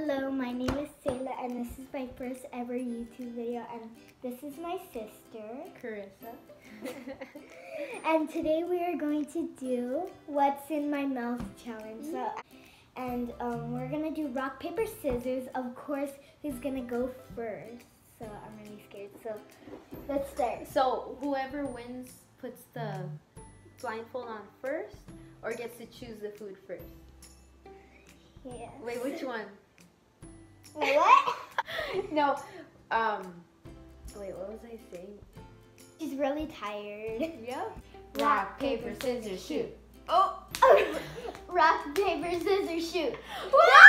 Hello, my name is Sayla and this is my first ever YouTube video and this is my sister. Carissa. And today we are going to do what's in my mouth challenge. So, and um, we're gonna do rock, paper, scissors. Of course, who's gonna go first? So I'm really scared. So let's start. so whoever wins puts the blindfold on first or gets to choose the food first. Yeah. Wait, which one? What? no. Um. Wait, what was I saying? She's really tired. Yep. Rock, paper, scissors, shoot. Oh! rock, paper, scissors, shoot. No!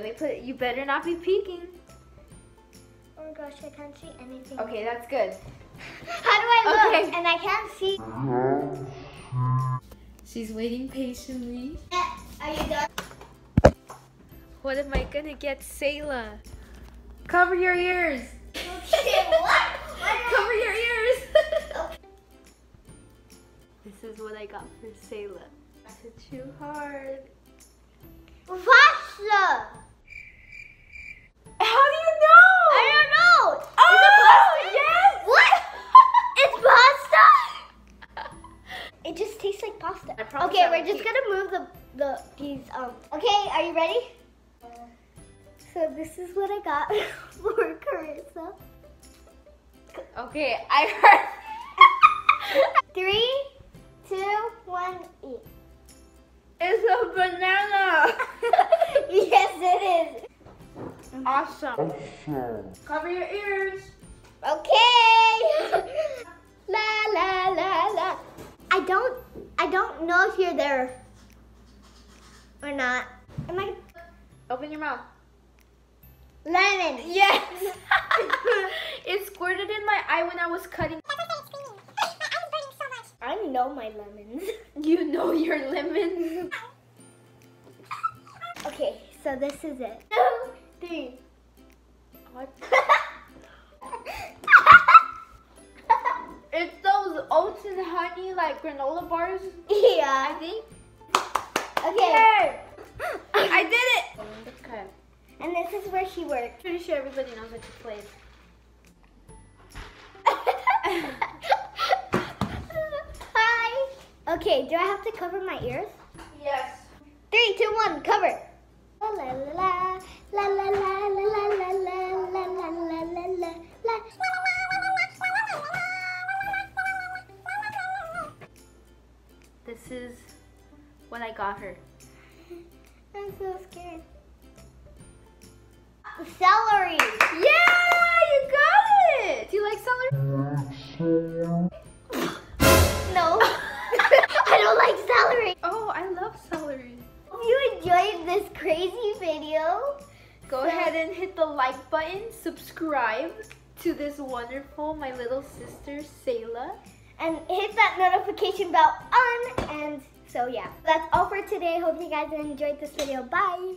Let me put. You better not be peeking. Oh my gosh, I can't see anything. Okay, that's good. How do I look? Okay. And I can't see. She's waiting patiently. Are you done? What am I gonna get, Sayla? Cover your ears. Okay, what? Cover your ears. this is what I got for Sayla. It's too hard. Pasta. Promise Okay, we're just keep- gonna move the the these um. Okay, are you ready? So this is what I got for Carissa. Okay, I heard. Three, two, one, eat. it's a banana. yes, it is. awesome. Cover your ears. Okay. Know if you're there or not. Am I Open your mouth. lemon? Yes. it squirted in my eye when I was cutting. I know my lemons. You know your lemons. Okay, so this is it. Two, three. What? And honey like granola bars. Yeah. I think. Okay. Yay! I did it. Okay. And this is where she works. Pretty sure everybody knows what you played. Hi. Okay, do I have to cover my ears? Yes. Three, two, one, cover. La la la la la la la la la This is what I got her. I'm so scared. Celery. Yeah, you got it. Do you like celery? No. I don't like celery. Oh, I love celery. Hope you enjoyed this crazy video. Go ahead and hit the like button, subscribe to this wonderful My Little Sister Sayla. And hit that notification bell on. And so yeah, that's all for today. Hope you guys enjoyed this video. Bye.